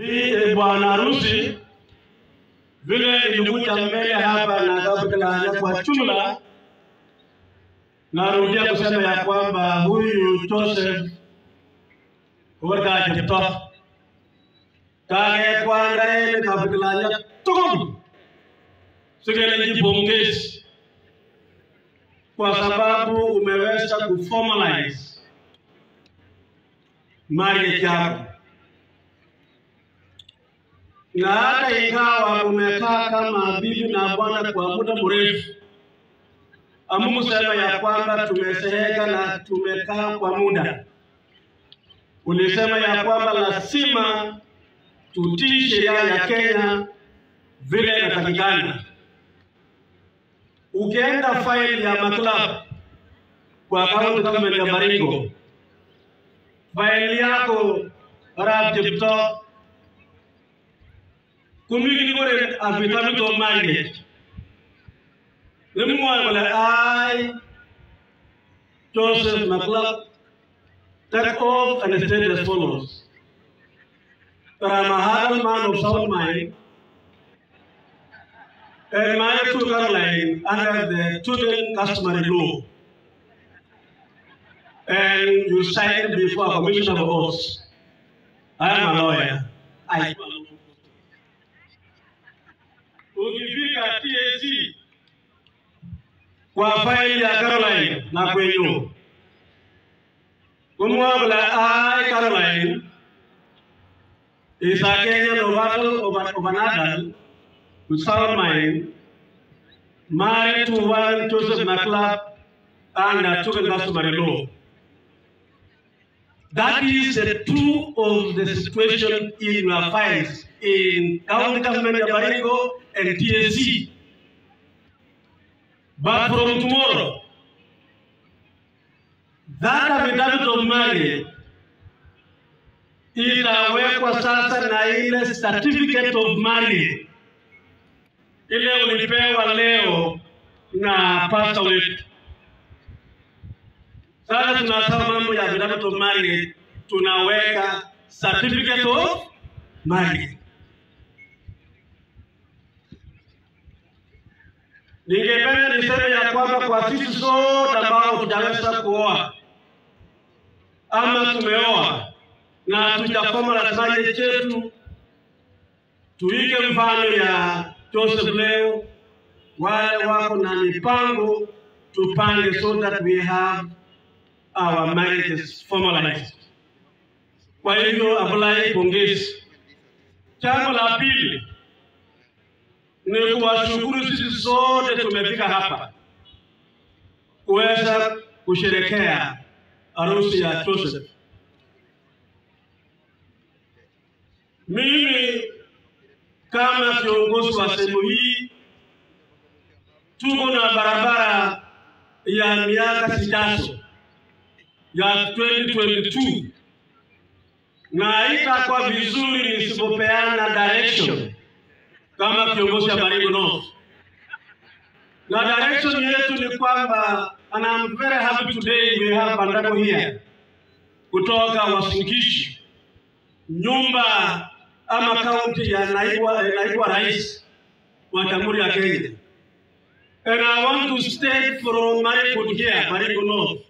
Bi bwana harusi vile nilikuja mbele hapa na kabla kwa jumla, narudia kusema ya kwamba huyu Joseph Orga Jepto kage kwanda ene kabla ya tukum sigele jipongezi kwa sababu umeweza kuformalize marriage yako na hata ikawa umekaa kama bibi na bwana kwa muda mrefu, amukusema ya kwamba tumeseheka na tumekaa kwa muda. Ulisema ya kwamba lazima tutii sheria ya Kenya vile inatakikana. Ukienda faili ya maklab kwa kaunti government ya Baringo, faili yako Arap Jeptoo kumigi gore affidavit of marriage lemwa wala I Joseph McClellan take oath and state as follows. That I am a hard man of sound mind. And married to Caroline under the children customary law. And you signed before a commission of oaths. I am a lawyer. I ukifika TSC kwa faili ya Caroline na kwenyu. Kumwabula I Caroline. Is a Kenyan novato of, an- adult with married to one Joseph McClellan under children customary law. That is the truth of the situation in your files in county government of Baringo and TSC. But from tomorrow, that affidavit of marriage itawekwa sasa na ile certificate of marriage ile ulipewa leo na pasta wetu. Sasa tunasema mambo ya affidavit of marriage, tunaweka certificate of marriage. Ningependa niseme ya kwamba kwa sisi sote ambao tutaweza kuoa ama tumeoa na tujafoma rasimaji chetu, tuige mfano ya Joseph leo, wale wako na mipango, tupange so that we have our marriages formalized. Kwa hivyo apply pongezi. Jambo la pili ni kuwashukuru sisi sote tumefika hapa kuweza kusherekea harusi ya Joseph. Mimi kama kiongozi wa sehemu hii, tuko na barabara ya miaka sijazo ya 2022 na itakuwa vizuri nisipopeana direction kama kiongozi wa Baringo North. Na direction yetu ni kwamba and I'm very happy today we have Bandako here kutoka Wasingishu, nyumba ama kaunti ya naibu naibu rais wa Jamhuri ya Kenya. And I want to state from Marikut here, Baringo North,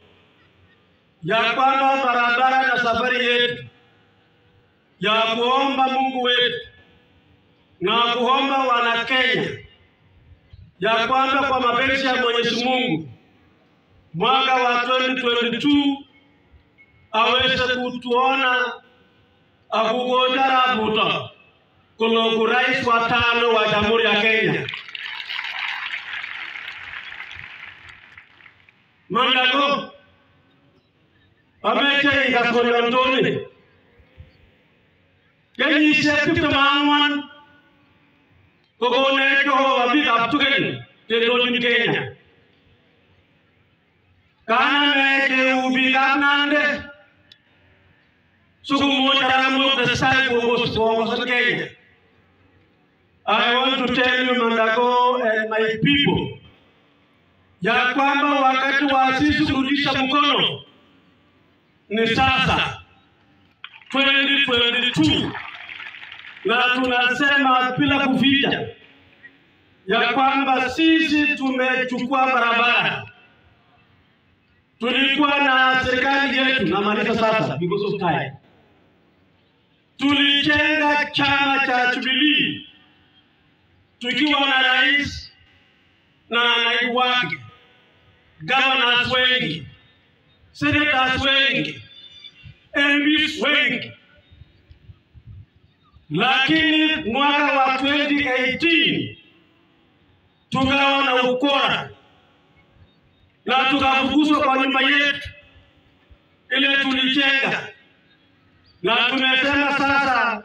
ya kwamba barabara na safari yetu ya kuomba Mungu wetu na kuomba wana Kenya ya kwamba kwa mapenzi ya Mwenyezi Mungu mwaka wa 2022 aweze kutuona akugojara buto kulogu rais wa tano wa Jamhuri ya Kenya. Mandago ameche ikasolyondoni kenyisiek tiptem ak ang'wan kokonech Jehova biikab tugen chendochin Kenya. Kaname cheu biikab Nandi sikomuch Jaramogi kotestai kokos- koongosan Kenya. I want to tell you Mandago and my people ya kwamba wakati wa sisi kurudisha mkono ni sasa 2022 na tunasema bila kuficha ya kwamba sisi tumechukua barabara. Tulikuwa na serikali yetu, namaanisha sasa because of time, tulijenga chama cha Jubilee tukiwa na rais na naibu wake, governors wengi, senators wengi, MPs wengi, lakini mwaka wa 2018 tukawa na ukora na tukafukuzwa kwa nyumba yetu ile tulijenga, na tumesema sasa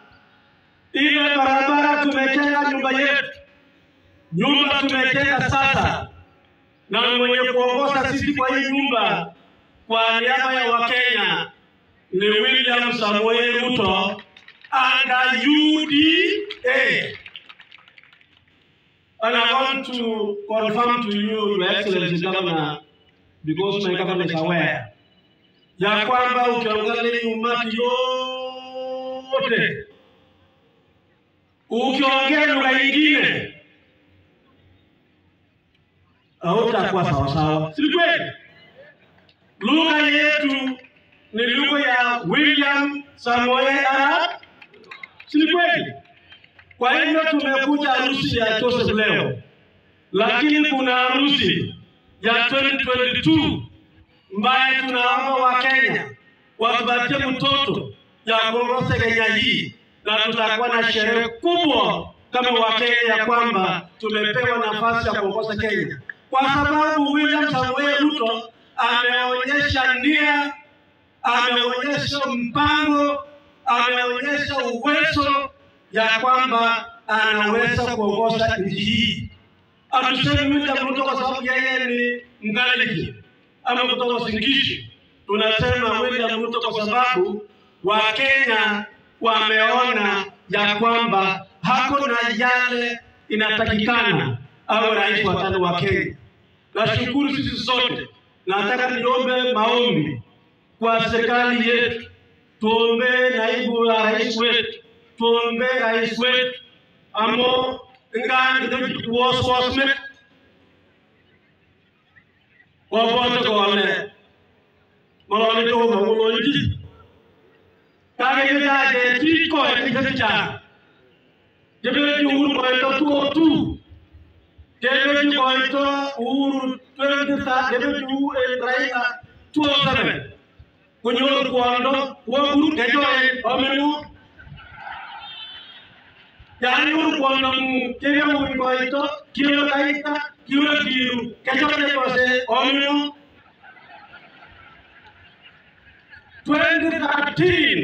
ile barabara tumejenga nyumba yetu, nyumba tumejenga sasa, na mwenye kuongoza sisi kwa hii nyumba kwa niaba ya Wakenya ni William Samoei Ruto under UDA. And I want to confirm to you, Your Excellency Governor, because my government is aware, ya kwamba ukiangalia umati yote, ukiongea lugha nyingine hautakuwa sawasawa, si kweli? Lugha yetu ni lugha ya William Samoei Arap, si kweli? Kwa hivyo tumekuja harusi ya Joseph leo, lakini kuna harusi ya 2022 ambaye tunaomba Wakenya watupatie mtoto ya kuongoza Kenya hii, na tutakuwa na sherehe kubwa kama Wakenya ya kwamba tumepewa nafasi ya kuongoza Kenya, kwa sababu William Samoei Ruto ameonyesha nia, ameonyesha mpango, ameonyesha uwezo ya kwamba anaweza kuongoza nchi hii. Hatusemi William Ruto kwa sababu yeye ni Mgaliki ama kutoka Singishi. Tunasema William Ruto kwa sababu Wakenya wameona ya kwamba hako na yale inatakikana awe rais wa tano wa Kenya. Nashukuru sisi sote, nataka niombe maombi kwa serikali yetu, Tuombeni rais wetu, tuombeni rais wetu ambao ngandhi wososme wabote kone moloni tuhuma ngulonji kage yudaje tikoe kijaja jebele juhuru koito tuo tu jebele juhuru koito uhuru 20 jebele juhuru 30 tuo 7 கொஞ்சோண்டு போராட்டம் ஓங்கூர் கெட்டவாயில் பமனூர் ಯಾರಿಗೂ ನಮ್ಮ ಕಿರಿಯ ಮುಗಿಬಾಯಿತು ಕಿವಿಯ ಕಾಯಿತ ಕಿವಿಯ ಕೀರು ಕೆಜಪಡೆ ಭಾಷೆ ಆಮಿನು ಟ್ವೆಂಟಿ ಥರ್ಟೀನ್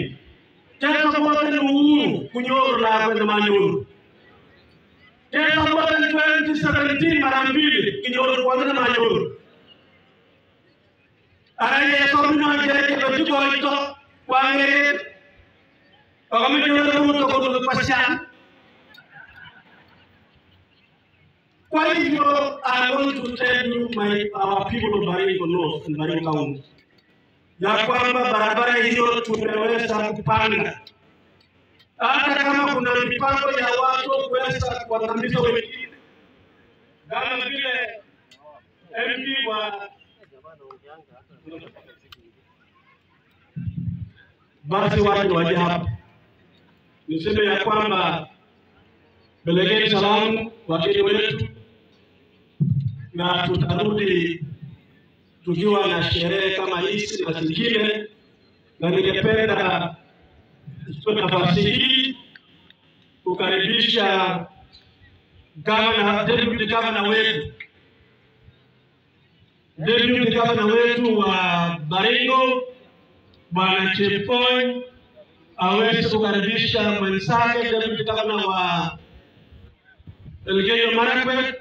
ಕೆಲಸಬೋದನ್ನು ಊರು ಕುಂಜೋರು ಲಾಭದ ಮಾನ್ಯೂರು ಕೆಲಸಬೋದನ್ನು ಟ್ವೆಂಟಿ ಸೆವೆಂಟೀನ್ ಮರಾಂಬೀರ್ ಕಿಂಜೋರು ಕೊಂದನ ಮಾನ್ಯೂರು la kwenda manyoro. Kesa mboten 2017 mara mbili kinyoro kwenda manyoro. Araye pasian wange Kami kinyoro muto kodo pasyan. Kwa hivyo, I want to tell my our people of ya kwamba barabara hiyo tumeweza kupanga, hata kama kuna mipango ya watu kuweza kuangamiza wengine, kama vile MP wa basi watu waje hapa, niseme ya kwamba pelekeni salamu wageni wetu, na tutarudi tukiwa na sherehe kama hizi na zingine, na ningependa nichukue nafasi hii kukaribisha gavana, deputy gavana wetu deputy gavana wetu wa Baringo. Bwana Chepoi aweze kukaribisha mwenzake. Deputy gavana wa Elgeyo Marakwet